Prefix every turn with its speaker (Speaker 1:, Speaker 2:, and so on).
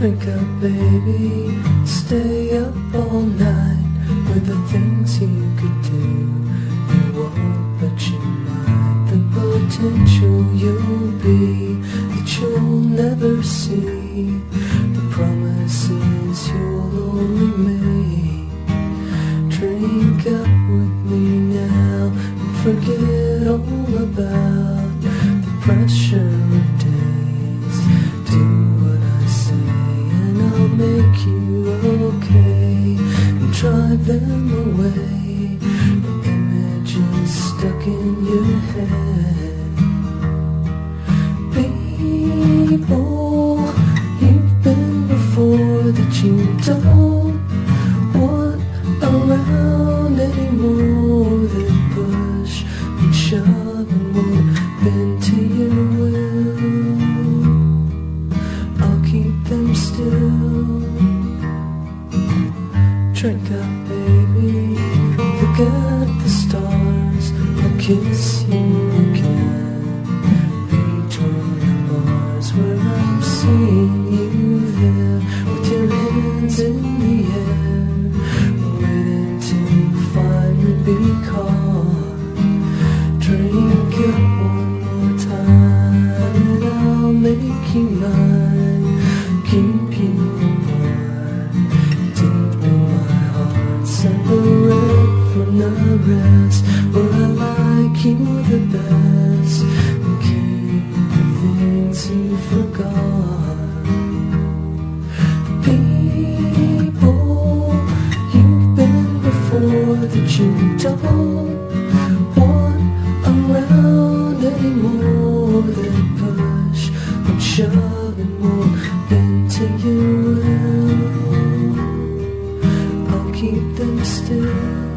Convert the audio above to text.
Speaker 1: Drink up, baby, stay up all night with the things you could do. You won't, but you might. The potential you'll be that you'll never see. The promises you'll only make. Drink up with me now and forget all about the pressure them away. The images stuck in your head. People you've been before that you don't want around anymore. Drink up, baby. Look at the stars. I'll kiss you again. Between the bars where I'm seeing you there with your hands in the air, waiting to finally be caught. Drink up one more time and I'll make you mine. From the rest. Where I like you the best, and keep the things you forgot. People you've been before that you don't want around anymore. That push and shove and won't bend to. I'll keep them still.